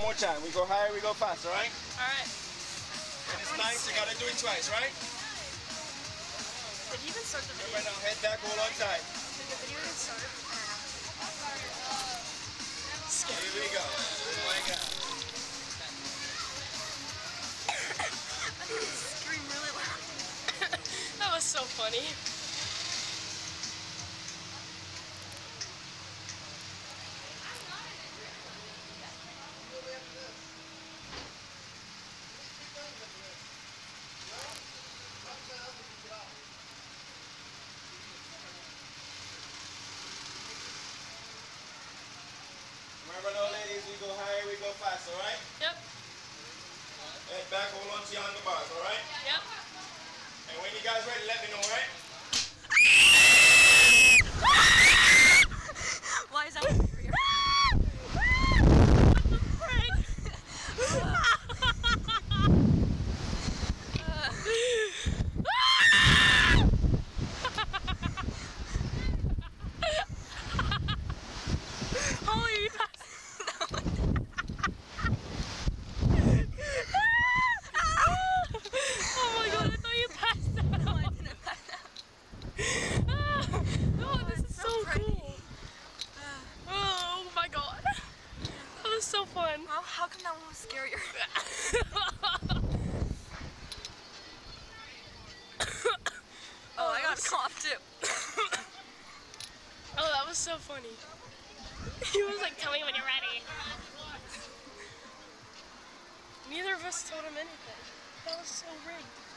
One more time. We go higher, we go fast, all right? Alright. When it's nice, you gotta do it twice, right? Did you even start the video? Right now, head back, hold on tight. Did the video even start? Here we go. Oh my God. Scream really loud. that was so funny. Remember now, ladies, we go higher, we go fast, all right? Yep. Head back, hold on to your handlebars, all right? Yep. And when you guys ready, let me know, all right? Why is that weird? Holy Oh my god, I thought you passed out. No, I didn't pass out. oh, this is so cool. Oh my god. That was so fun. Well, how come that one was scarier? Oh, I got oh, cough too. Oh, that was so funny. He was like, tell me when you're ready. Neither of us told him anything. That was so rigged.